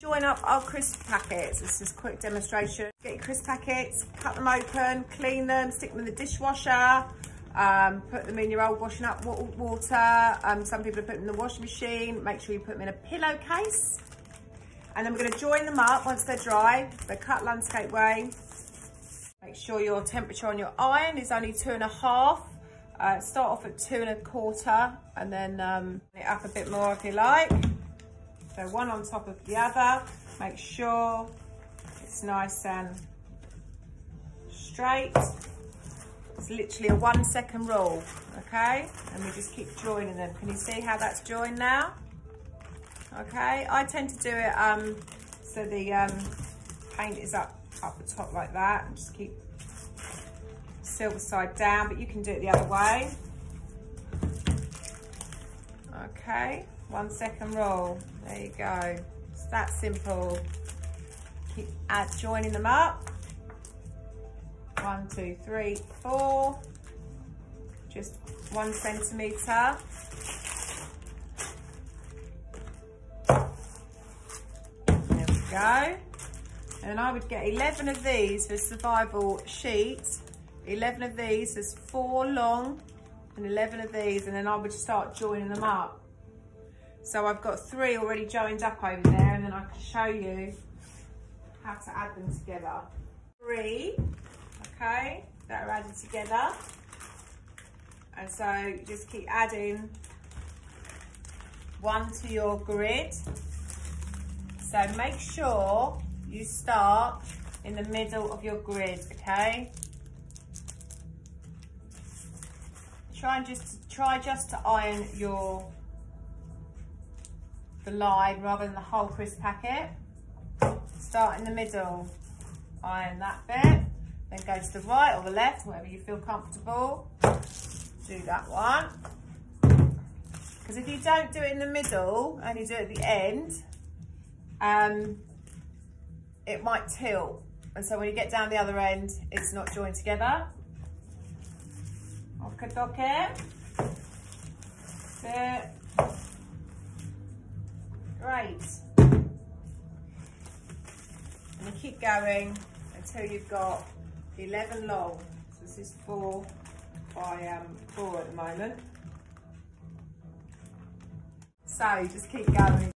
Join up our crisp packets. This is a quick demonstration. Get your crisp packets, cut them open, clean them, stick them in the dishwasher, um, put them in your old washing up water. Um, some people put them in the washing machine. Make sure you put them in a pillowcase. And then we're gonna join them up once they're dry. They're cut landscape way. Make sure your temperature on your iron is only two and a half. Uh, start off at two and a quarter and then um, it up a bit more if you like. So one on top of the other. Make sure it's nice and straight. It's literally a one second roll, okay? And we just keep joining them. Can you see how that's joined now? Okay, I tend to do it um, so the um, paint is up, up the top like that. And just keep silver side down, but you can do it the other way. Okay, one second roll. There you go. It's that simple. Keep add, joining them up. One, two, three, four. Just one centimetre. There we go. And I would get 11 of these for survival sheets. 11 of these, there's four long and 11 of these, and then I would start joining them up. So I've got three already joined up over there, and then I can show you how to add them together. Three, okay, that are added together. And so just keep adding one to your grid. So make sure you start in the middle of your grid, okay? Try and just try just to iron your the line rather than the whole crisp packet. Start in the middle, iron that bit, then go to the right or the left, wherever you feel comfortable. Do that one. Because if you don't do it in the middle and you do it at the end, um, it might tilt. And so when you get down the other end, it's not joined together. Okay, okay. Sit. Great. And keep going until you've got 11 long. So this is four by um, four at the moment. So just keep going.